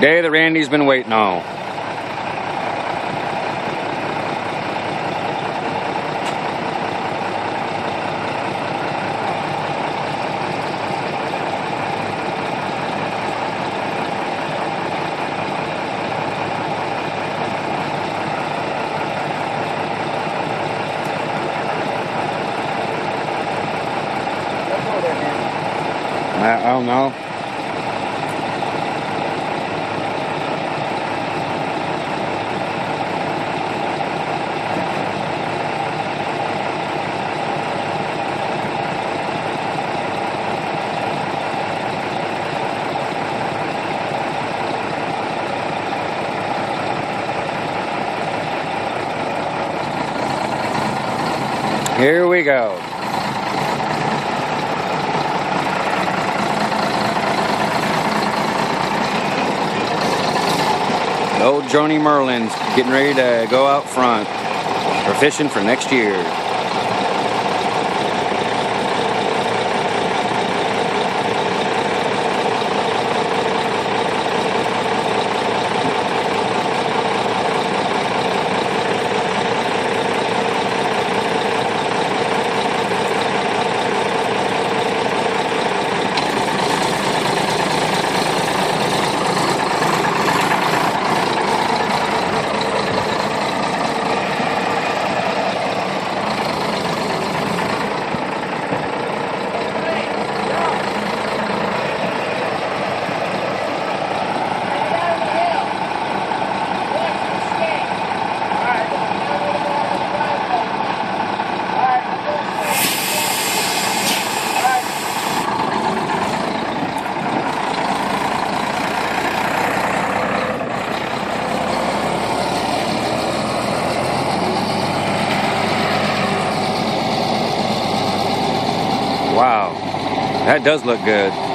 Day that Randy's been waiting on. I don't know. Here we go. Old Joni Merlin's getting ready to go out front for fishing for next year. Wow, that does look good.